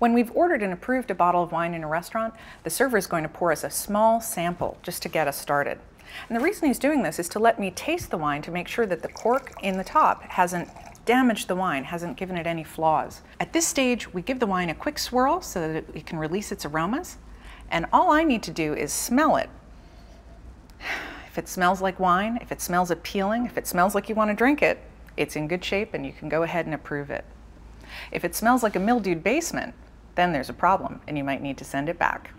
When we've ordered and approved a bottle of wine in a restaurant, the server is going to pour us a small sample just to get us started. And the reason he's doing this is to let me taste the wine to make sure that the cork in the top hasn't damaged the wine, hasn't given it any flaws. At this stage, we give the wine a quick swirl so that it can release its aromas. And all I need to do is smell it. If it smells like wine, if it smells appealing, if it smells like you want to drink it, it's in good shape and you can go ahead and approve it. If it smells like a mildewed basement, then there's a problem and you might need to send it back.